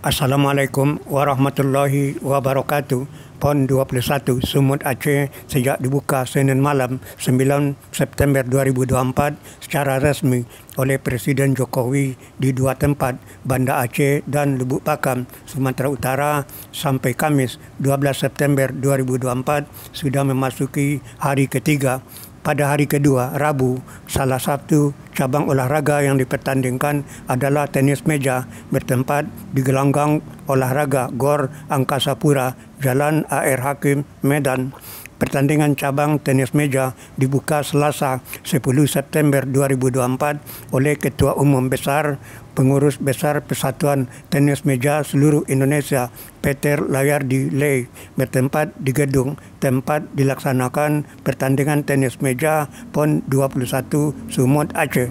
Assalamualaikum warahmatullahi wabarakatuh. PON 21 Sumut Aceh sejak dibuka Senin malam 9 September 2024 secara resmi oleh Presiden Jokowi di dua tempat Banda Aceh dan Lubuk Pakam, Sumatera Utara sampai Kamis 12 September 2024 sudah memasuki hari ketiga pada hari kedua, Rabu, salah satu cabang olahraga yang dipertandingkan adalah tenis meja bertempat di gelanggang olahraga Gor Angkasa Pura, Jalan AR Hakim, Medan. Pertandingan cabang tenis meja dibuka Selasa 10 September 2024 oleh Ketua Umum Besar Pengurus Besar Persatuan Tenis Meja Seluruh Indonesia Peter Layardi Lei bertempat di gedung tempat dilaksanakan pertandingan tenis meja PON 21 Sumut Aceh.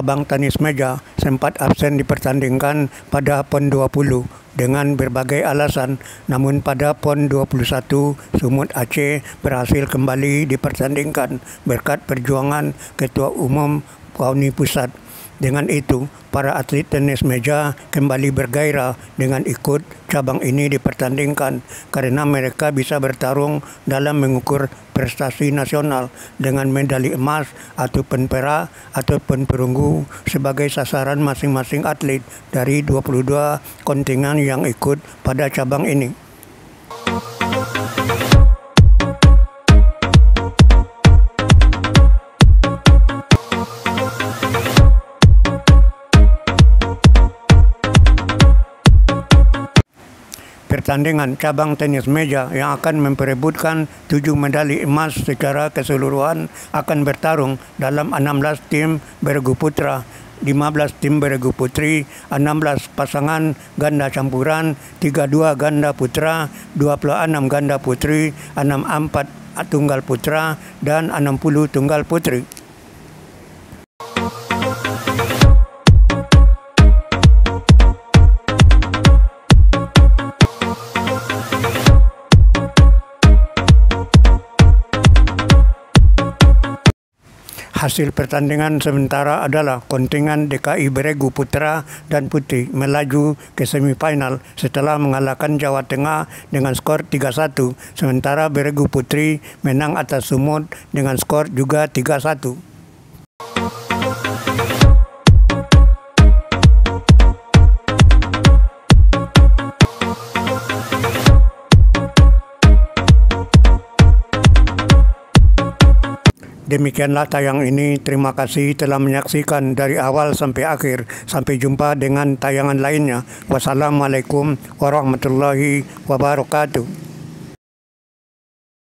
Cabang tenis meja sempat absen dipertandingkan pada PON 20 dengan berbagai alasan. Namun pada PON 21, Sumut Aceh berhasil kembali dipertandingkan berkat perjuangan Ketua Umum Pauni Pusat. Dengan itu, para atlet tenis meja kembali bergairah dengan ikut cabang ini dipertandingkan karena mereka bisa bertarung dalam mengukur prestasi nasional dengan medali emas ataupun perak ataupun perunggu sebagai sasaran masing-masing atlet dari 22 kontingen yang ikut pada cabang ini. Pertandingan cabang tenis meja yang akan memperebutkan tujuh medali emas secara keseluruhan akan bertarung dalam 16 tim bergu putra 15 tim bergu putri, 16 pasangan ganda campuran, 32 ganda putra, 26 ganda putri, 64 tunggal putra, dan 60 tunggal putri. Hasil pertandingan sementara adalah kontingen DKI Beregu Putra dan Putih melaju ke semifinal setelah mengalahkan Jawa Tengah dengan skor 3-1. Sementara Beregu Putri menang atas Sumut dengan skor juga 3-1. Demikianlah tayang ini. Terima kasih telah menyaksikan dari awal sampai akhir. Sampai jumpa dengan tayangan lainnya. Wassalamualaikum warahmatullahi wabarakatuh.